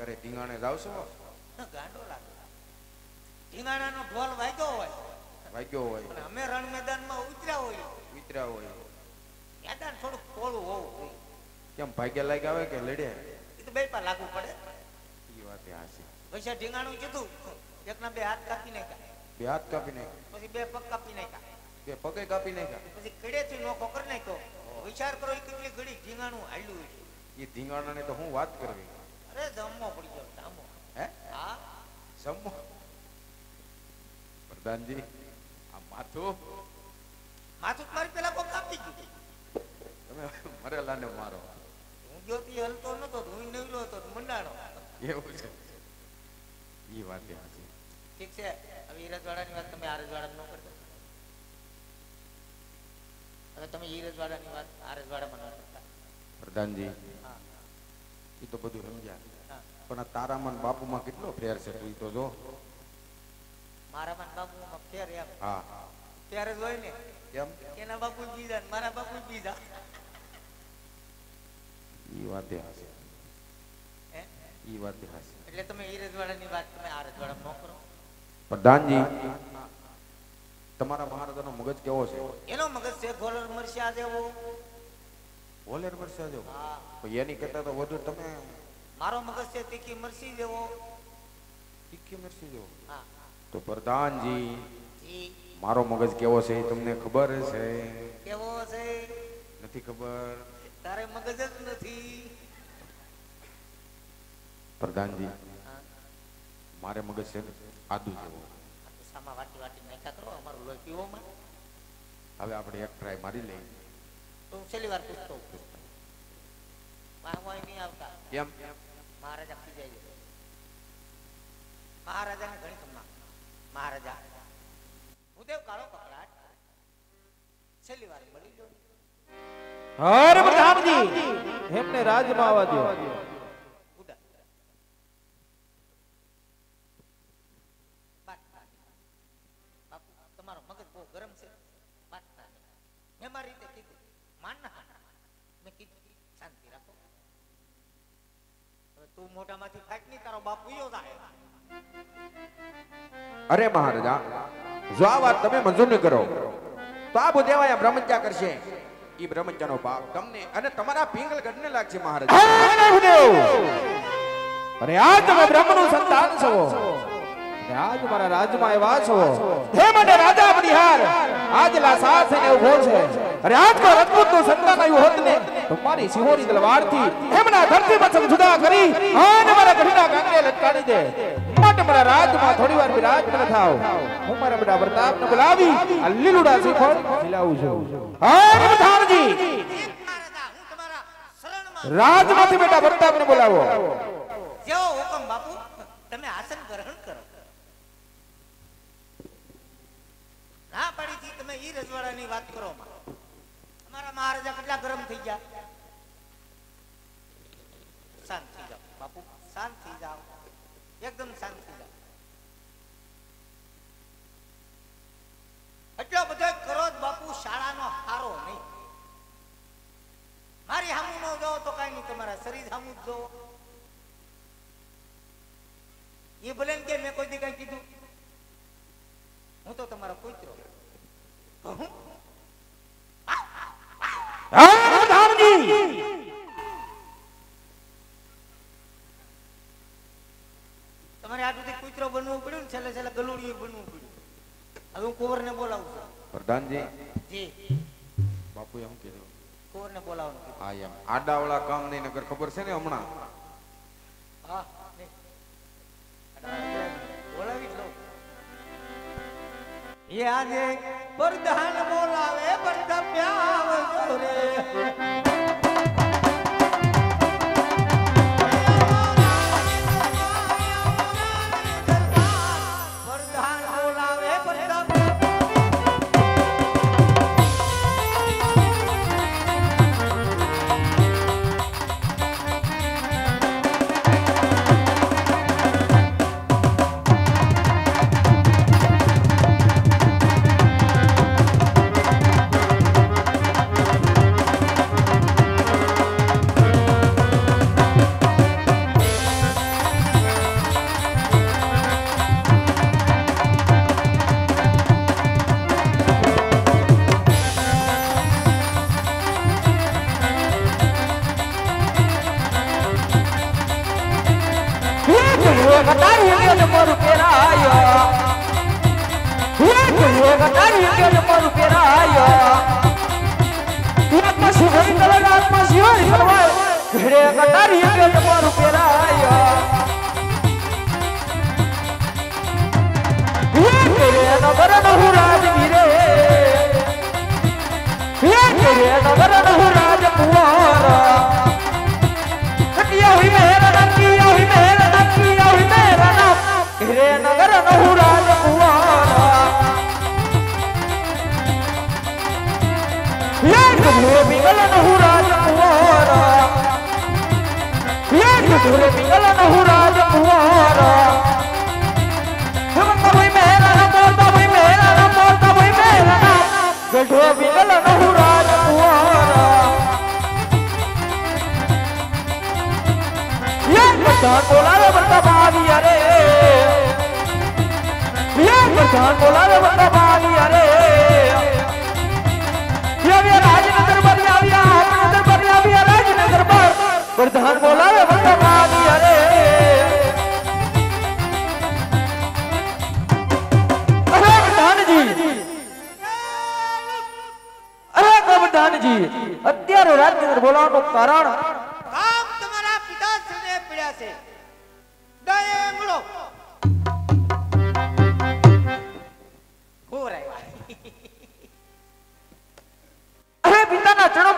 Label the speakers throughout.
Speaker 1: જય ધીંગાણે જાવશો જાવ છો
Speaker 2: ગાંડો લાગે. ઢીંગાણાનો ઢોલ વાગ્યો હોય.
Speaker 1: વાગ્યો હોય.
Speaker 2: અમે રણ મેદાનમાં ઉતર્યા હોય.
Speaker 1: ઉતર્યા હોય.
Speaker 2: મેદાન થોડુંક પોલું હોવું જોઈએ.
Speaker 1: કેમ ભાગ્ય લાગ્યા આવે કે લડે?
Speaker 2: એ તો બે પા લાગુ પડે.
Speaker 1: એ વાત હાસી
Speaker 2: પૈસા ઢીંગાણું કીધું એકના બે હાથ કાપી નાખ્યા.
Speaker 1: બે હાથ કાપી નાખ્યા?
Speaker 2: પછી બે પગ કાપી નાખ્યા.
Speaker 1: બે પગે કાપી નાખ્યા?
Speaker 2: પછી કડેથી નોખો કરી નાખ્યો. વિચાર કરો એ કેટલી ઘડી ઢીંગાણું હાલ્યું
Speaker 1: એ ધીંગાણાની તો હું વાત કરવી?
Speaker 2: અરે જમવો પડી ગયો જામો
Speaker 1: હે?
Speaker 2: હા?
Speaker 1: સમો પ્રધાનજી આ માથું?
Speaker 2: માથું મારી પેલા કોક કાપી ગયું
Speaker 1: તમે મરેલાને મારો.
Speaker 2: હું જ્યોતિ હલતો નતો હું નવલો હતો મંડાણો
Speaker 1: એવું છે. ઈ વાત હાચી
Speaker 2: ઠીક છે હવે ઈ વાત તમે આરજવાડા રજવાડા ન કરતા. હવે તમે ઈ રજવાડાની વાત આરજવાડામાં રજવાડામાં ન કરતા.
Speaker 1: પ્રધાનજી
Speaker 2: હા.
Speaker 1: એ તો બધું સમજ્યા. પણ આ તારામાં બાપુમાં કેટલો ફેર છે તું ઈ તો જો.
Speaker 2: મારામાં બાપુમાં ફેર એમ.
Speaker 1: હા.
Speaker 2: ત્યારે જોઈ ને.
Speaker 1: એમ?
Speaker 2: એના બાપુ બીજા મારા બાપુ બીજા.
Speaker 1: એ વાત
Speaker 2: હશે
Speaker 1: એ વાત હશે
Speaker 2: એટલે તમે ઈ રજવાડાની વાત તમે આ રજવાડામાં ન કરો
Speaker 1: પ્રધાનજી તમારા મહારાજાનો મગજ કેવો છે?
Speaker 2: એનો મગજ છે ગોલર મરસિયા જેવો
Speaker 1: ઓલેર વર્ષે જો એની કરતા તો વધુ તમે
Speaker 2: મારો મગજ છે તીખી મરસી જેવો.
Speaker 1: તીખી મરસી
Speaker 2: જેવો.
Speaker 1: તો પ્રધાનજી મારો મગજ કેવો છે એ તમને ખબર છે?
Speaker 2: કેવો છે?
Speaker 1: નથી ખબર.
Speaker 2: તારે મગજ જ નથી.
Speaker 1: પ્રધાનજી મારે મગજ છે આદુ જેવો.
Speaker 2: સામા વાટી વાટી નાખ્યા કરો અમારું લોહી પીવો
Speaker 1: હવે આપણે એક ટ્રાય મારી લઈએ.
Speaker 2: તો છેલ્લી વાર પૂછતો. વાહવાય નહીં આવતા.
Speaker 1: કેમ
Speaker 2: મહારાજા ખીજાઈ જાય મહારાજાને ઘણી ખમ્મા મહારાજા હું દેવ કાળો કપડાટ. છેલ્લી વાર મળી લો
Speaker 3: હર પ્રધાનજી એમને રાજમાં આવવા દો
Speaker 2: તમારો મગજ બહુ ગરમ છે. મેં મારી રીતે કીધું. માન ના મેં કીધું શાંતિ રાખો. તું મોઢામાંથી ફાટ નહીં તારો બાપ ઉયો થાય
Speaker 1: અરે મહારાજા જો આ વાત તમે મંજૂર ન કરો તો આ બુદેવાયા બ્રહ્મચ્યા કરશે. એ બ્રહ્મત્યાનો પાપ તમને અને તમારા પિંગલ ગઢને લાગશે મહારાજ.
Speaker 3: અરે આ તમે બ્રહ્મનું સંતાન છો. આજ મારા રાજમાં આવ્યા છો. હે મને રાજા બનિહાર આજ લાસાર ને ઊભો છે. અરે આજ કો રજપૂતનું સંતાન આવ્યું હોત ને, તો મારી સિંહોની તલવારથી એમના ધરતી પર જુદા કરી અને મારા ઘડીના ગાંગે લટકાડી દે. માટે મારા રાજમાં થોડી વાર વિરાજમાન થાવ. હું મારા બેટા પ્રતાપને બોલાવી, આ લીલુડા શ્રીફળ મિલાવું છું. હે પ્રધાનજી
Speaker 2: મહારાજા હું તમારા શરણમાં
Speaker 3: રાજમાંથી બેટા પ્રતાપને બોલાવો.
Speaker 2: જેવો હુકમ બાપુ, તમે આસન ગ્રહણ કરો. ના પાડીથી તમે ઈ રજવાડાની વાત કરો અમારા. મહારાજા કેટલા ગરમ થઈ ગયા. શાંત થઈ જાઓ, બાપુ, શાંત થઈ જાઓ. એકદમ શાંત થઈ જાઓ. એટલો બધો કરો જ બાપુ, શાળાનો હારો નહીં. મારી હામુ નો જો તો કઈ નહીં, તમારા શરીર હામુ જ જોવો. એ ભલે કે મેં કોઈ દી કઈ કીધું હું તો તમારો કૂતરો કહું
Speaker 3: હે પ્રધાનજી
Speaker 2: તમારે આ સુધી કૂતરો બનવું પડ્યું ને છેલ્લે છેલ્લે ગલુડિયું બનવું પડ્યું. હવે હું કુંવરને બોલાવું છું.
Speaker 1: પ્રધાનજી.
Speaker 2: જી.
Speaker 1: બાપુ એમ કીધું?
Speaker 2: કુંવરને બોલાવવાનું કીધું.
Speaker 1: હા એમ. આડાવાળા કામ નહીં નગર ખબર છે ને હમણાં?
Speaker 2: એ આજે પરધાન બોલાવે પ્રધાન આવજો રે
Speaker 4: હે કટારી કે મોરું પેરાયો આત્મા શિવાય કલર આત્મા શિવાય કરવાય ઘરે કટારી કે મોરું પેરાયો હે કરે નગર નહુ રાજવીરે હે કરે નગર નહુ રાજકુમાર કટિયા હુઈ મેરા નકિયા હુઈ મેરા નકિયા હુઈ મેરા નક ઘરે નગર નહુ રાજકુમાર હે ઘરે બિગલ નહુ રાજકુમાર મોરતા ભાઈ મેરા મોરતા ભાઈ મેરા મોરતા ભાઈ મેરા ગઢો બિગલ નહુ રાજકુમાર યે બધા બોલાવે બધા બાવી અરે યે બધા બોલાવે બધા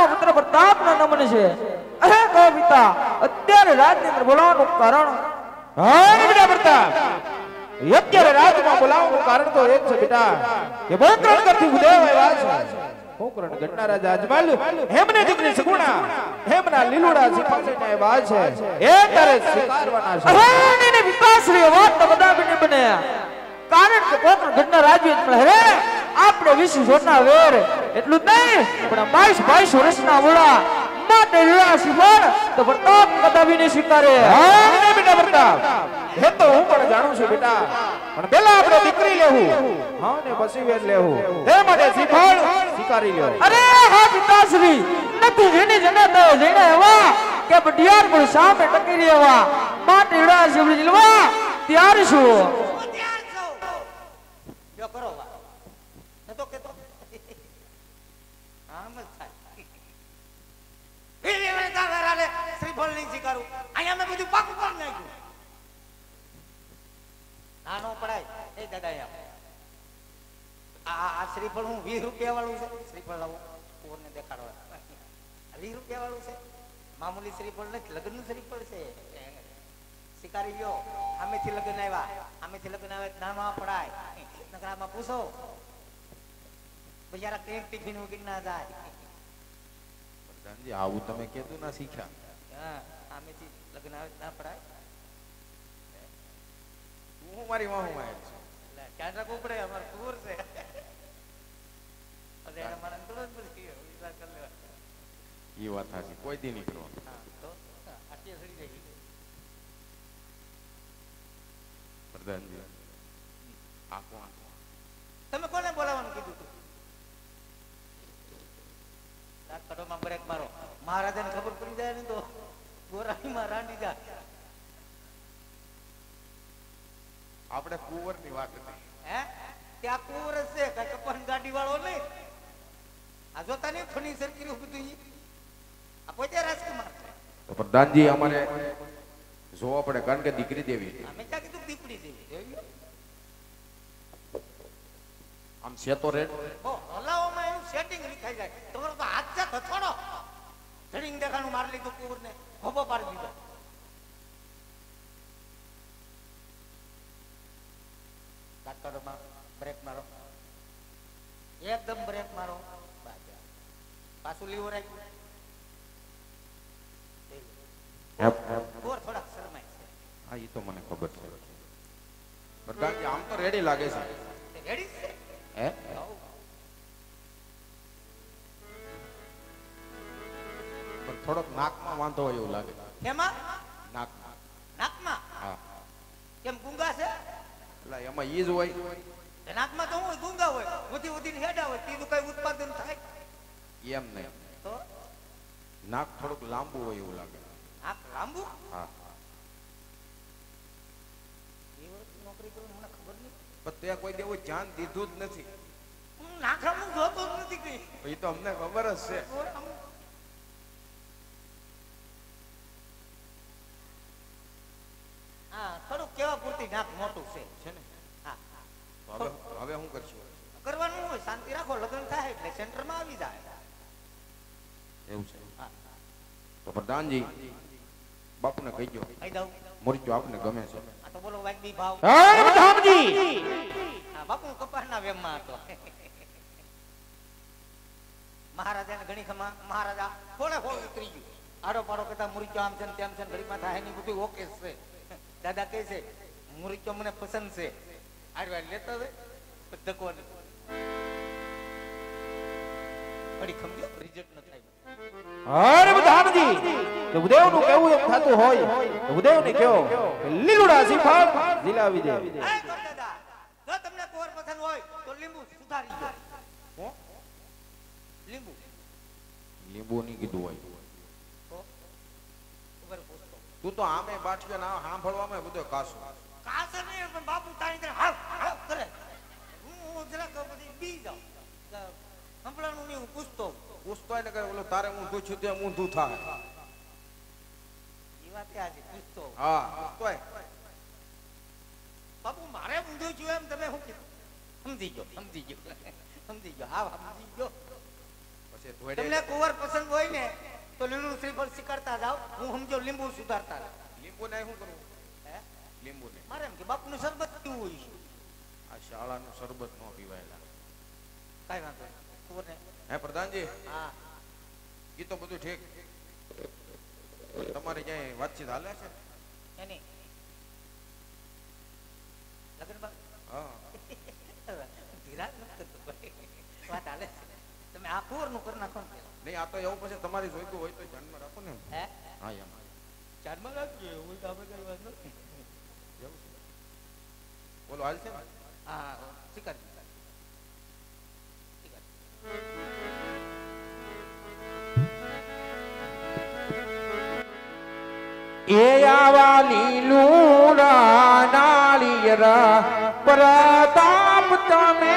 Speaker 4: ચરણોમાં પુત્ર પ્રતાપનો નમન છે. અરે કહો પિતા અત્યારે રાજની અંદર બોલાવવાનું કારણ. હા બેટા પ્રતાપ. અત્યારે રાજમાં બોલાવવાનું કારણ તો એક છે બેટા. કે બોકરણ કરતી ઉદેવ આવ્યા છે. બોકરણ ગણના રાજા અજમલ હેમને દીકરી સગુણા હેમના લીલુડા સિપાહીને આવ્યા છે. એ તારે સ્વીકારવાના છે. અરે ને વિકાસરી વાત તો બધા બને બને કારણ કે કોકણ ગણના રાજ્ય જ મળે રે આપણે વિશ્વ જોના વેર. એટલું જ નહીં પણ બાવીસ બાવીસ વર્ષના વડા માટે લીલા સિફળ તો પ્રતાપ કદાવીને સ્વીકારે. બેટા પ્રતાપ. હે તો હું પણ જાણું છું બેટા. પણ પેલા આપણે દીકરી લેવું. હા ને પછી વેર લેવું. એ માટે સિફળ સ્વીકારી લ્યો. અરે હા પિતાશ્રી. નથી જેને જને તો જેને એવા કે બડિયાર પણ સામે ટકી રહેવા માટે લીલા સિફળ જીલવા ત્યાર શું?
Speaker 2: હું ત્યાર છું. જો કરો વાત. કે કેતો? આમ જ થાય. વાળું છે. શ્રીફળ મામૂલી શ્રીફળ નથી, લગ્નનું શ્રીફળ છે. શિકારી ગયો આમેથી લગ્ન આવ્યા. આમેથી લગ્ન આવ્યા નાનો પડાય. નકરામાં પૂછો બિચારા કેક ટિફિન ઉગી ના જાય
Speaker 1: પ્રધાનજી આવું તમે કીધું ના શીખ્યા.
Speaker 2: હા આમેથી લગ્ન આવે ના પડાય.
Speaker 1: હું મારી વાહું માં છું.
Speaker 2: ધ્યાન રાખવું પડે અમારે કુર છે. અરે એને મારા અંકલ જ બધી વિચાર કરી લેવા
Speaker 1: એ વાત સાચી કોઈ દી નહીં કરવાનું.
Speaker 2: હા તો? આટલી સડી જાય
Speaker 1: પ્રધાનજી આ કોણ
Speaker 2: તમે કોને બોલાવવાનું કીધું તું રાત કટોમાં બ્રેક મારો. મહારાજાને ખબર પડી જાય ને તો ગોરાણીમાં રાંડી જાય
Speaker 1: આપણે કુંવરની વાત હતી.
Speaker 2: હે? ત્યાં કુંવર જ છે કાંઈ કપાસ ગાડી વાળો નહીં. આ જોતા નહીં ફર્નિચર કર્યું બધું. આ પોતે રાજકુમાર.
Speaker 1: તો પ્રધાનજી અમારે જોવા પડે કારણ કે દીકરી દેવી છે.
Speaker 2: અમે ક્યાં કીધું દીપડી દેવી?
Speaker 1: આમ છે તો રેડ
Speaker 2: ઓ હલાવામાં એનું સેટિંગ લખાઈ જાય. તમારો તો હાથ છે હથોડો મારી લીધું કુંવરને. ખોબો પાડી દીધો. કાટકોડમાં બ્રેક મારો. એકદમ બ્રેક મારો. પાછું લીવું રાખ્યું. થોડાક શરમાય છે.
Speaker 1: હા એ તો મને ખબર છે. આમ તો રેડી લાગે છે.
Speaker 2: રેડી છે.
Speaker 1: હે? થોડોક નાકમાં વાંધો હોય એવું લાગે.
Speaker 2: એમાં?
Speaker 1: નાકમાં.
Speaker 2: નાકમાં?
Speaker 1: હા.
Speaker 2: કેમ ગુંગા છે?
Speaker 1: એટલે એમાં ઈ જ હોય.
Speaker 2: નાકમાં તો હું ગુંગા હોય. ઉધી ઉધીને હેડા હોય તીનું કઈ ઉત્પાદન થાય?
Speaker 1: એમ નહીં.
Speaker 2: તો?
Speaker 1: નાક થોડુંક લાંબુ હોય એવું લાગે.
Speaker 2: નાક લાંબુ?
Speaker 1: હા.
Speaker 2: નોકરી કરું મને ખબર નહીં.
Speaker 5: પણ ત્યાં કોઈ દેવું ધ્યાન દીધું જ નથી.
Speaker 2: હું નાખાનું જોતો જ નથી કઈ.
Speaker 5: એ તો અમને ખબર જ છે
Speaker 2: હા થોડુંક કેવા પૂરતી નાક મોટું છે
Speaker 5: છે ને?
Speaker 2: હા
Speaker 5: તો હવે હવે શું કરશું?
Speaker 2: કરવાનું હોય શાંતિ રાખો લગ્ન થાય એટલે સેન્ટરમાં આવી જાય.
Speaker 5: એવું છે? તો પ્રધાનજી બાપને કહી દો
Speaker 2: કહી દઉં.
Speaker 5: મરચું આપને ગમે છે.
Speaker 2: આ તો બોલો વાજબી ભાવ.
Speaker 1: હે પ્રધાનજી!
Speaker 2: હા બાપુ કપાસના વેમમાં હતો. મહારાજાને ઘણી ખમા મહારાજા થોડે થોડું ઉતરી ગયું? આડો પાડો કહેતા મરચું આમ છે ને તેમ છે ને ઘડીમાં થાય નહીં બધું ઓકે છે. દાદા કહે છે મુરીચો મને પસંદ છે. આરવા લેતા ધક્કો નહીં ઘડી ખમજો રિજેક્ટ ન થાય.
Speaker 1: હર ધામજી કે ઉદેવનું કેવું એમ થતું હોય તો ઉદેવ ને કયો કે લીલુડા શ્રીફળ ઝીલાવી દે.
Speaker 2: એ કર દાદા જો તમને કોર પસંદ હોય તો લીંબુ સુધારી દો. હો? લીંબુ.
Speaker 5: લીંબુ ની કીધું હોય.
Speaker 2: તું
Speaker 5: તો આમે બાટકે ના સાંભળવામાં બધો કાસો.
Speaker 2: કાસે નહીં પણ બાપુ તારી તરફ હાવ હાવ કરે. હું હું જરાક બધી બી જાઉં. સંભળાનું નહીં હું પૂછતો.
Speaker 5: પૂછતો હોય કે ઓલો તારે હું પૂછ્યું તે ઊંધું થાય.
Speaker 2: એ વાત આજે પૂછતો.
Speaker 5: હા પૂછતો
Speaker 2: બાપુ મારે ઊંધું છું એમ તમે કીધું? સમજી ગયો સમજી ગયો. સમજી ગયો. હા સમજી ગયો.
Speaker 5: પછી
Speaker 2: તમને કુંવર પસંદ હોય ને તો લીલું શ્રીફળ સ્વીકારતા જાઓ. હું સમજો લીંબુ સુધારતા
Speaker 5: લીંબુ ને શું કરવું
Speaker 2: હે
Speaker 5: લીંબુ ને
Speaker 2: મારે એમ કે બાપુનું શરબત પીવું હોય છે.
Speaker 5: આ શાળાનું શરબત ન પીવાયેલા.
Speaker 2: કાંઈ વાંધો
Speaker 5: હે પ્રધાનજી?
Speaker 2: હા.
Speaker 5: એ તો બધું ઠીક. તમારે ક્યાંય વાતચીત હાલે છે?
Speaker 2: એની લગન બા
Speaker 5: હા.
Speaker 2: ધીરાજ નથી કરતો ભાઈ. વાત હાલે તમે આ કુંવરનું કરી નાખો ને
Speaker 5: નહીં આ તો એવું પછી તમારી જોઈતું હોય તો ધ્યાનમાં રાખો ને
Speaker 2: હે?
Speaker 5: હા એમ.
Speaker 2: ચારમાં રાખજો એવું તો આપણે કઈ વાત નથી
Speaker 5: બોલો હાલ છે ને
Speaker 2: હા સ્વીકાર સ્વીકાર. સ્વીકાર.
Speaker 1: એ આવા લીલુડા નાળિયેરા પ્રતાપ તમે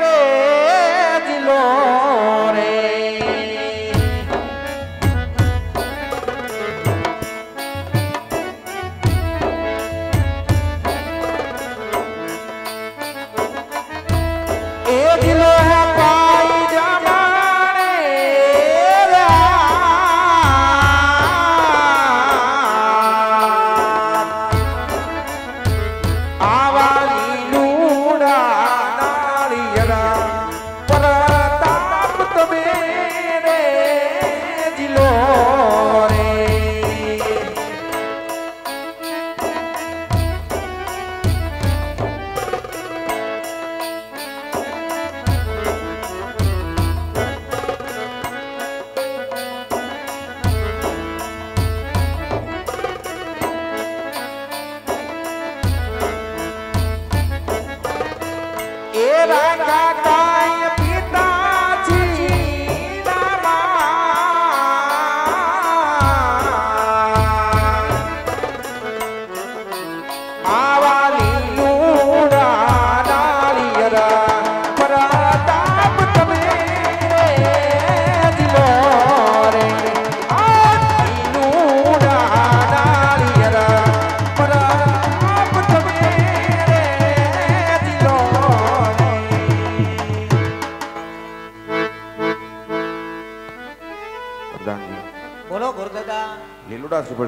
Speaker 1: વેજલો રે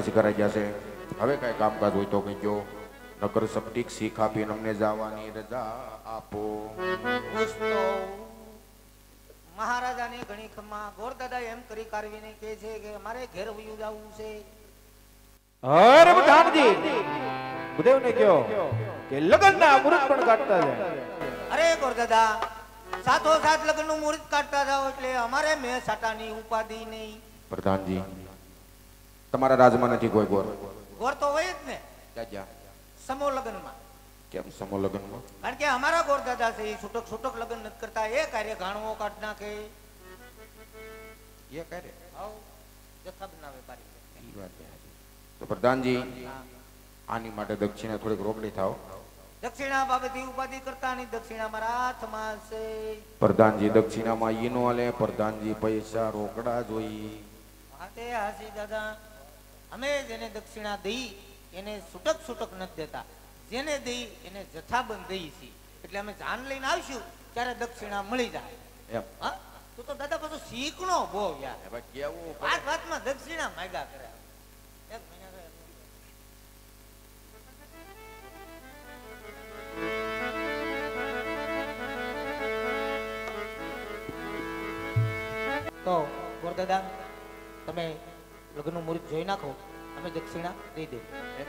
Speaker 5: સુપર કરાઈ ગયા હવે કઈ કામકાજ હોય તો કહેજો. નકર સપટીક શીખ આપીને અમને જવાની રજા આપો.
Speaker 2: મહારાજાની ઘણી ખમા ગોરદાદા એમ કરી કારવીને કહે છે કે મારે ઘેર વયું જવું છે.
Speaker 1: હર પ્રધાનજી બુદેવને કયો કે લગ્નના મુહૂર્ત પણ કાઢતા જાય.
Speaker 2: અરે ગોરદાદા સાથો સાથ લગ્નનું મુહૂર્ત કાઢતા જાઓ એટલે અમારે મેં સાટાની ઉપાધિ નહીં.
Speaker 5: પ્રધાનજી તમારા રાજમાં નથી કોઈ ગોર.
Speaker 2: ગોર તો હોય જ ને.
Speaker 5: દાદા
Speaker 2: સમૂહ લગ્નમાં.
Speaker 5: કેમ સમો લગ્નમાં?
Speaker 2: કારણ કે અમારા ગોર દાદા છે એ છૂટક છૂટક લગ્ન નથી કરતા. એ કાર્ય ઘાણવો કાઢ નાખે.
Speaker 5: એ કરે
Speaker 2: હાઉ, બનાવે વેપારી
Speaker 5: એ વાત. તો પ્રધાનજી આની માટે દક્ષિણા થોડીક રોકડી થાવ
Speaker 2: દક્ષિણા બાબતે ઉપાધિ કરતા ની દક્ષિણા મારા હાથમાં છે.
Speaker 1: પ્રધાનજી દક્ષિણામાં ઈનો આલે પ્રધાનજી પૈસા રોકડા જોઈ
Speaker 2: માટે હાસી દાદા. અમે જેને દક્ષિણા દઈ એને છૂટક છૂટક નથી દેતા. જેને દઈ એને જથ્થાબંધ દઈ છીએ. એટલે અમે જાન લઈને આવશું ત્યારે દક્ષિણા મળી જાય.
Speaker 1: એમ.
Speaker 2: હા? તું તો દાદા પાછો શીખણો બહુ યાર.
Speaker 1: કેવું
Speaker 2: વાત વાતમાં દક્ષિણા માગ્યા કરે. એક મહિના તો ગોરદાદા તમે લગ્નનું મુહૂર્ત જોઈ નાખો અમે દક્ષિણા દઈ
Speaker 1: એમ.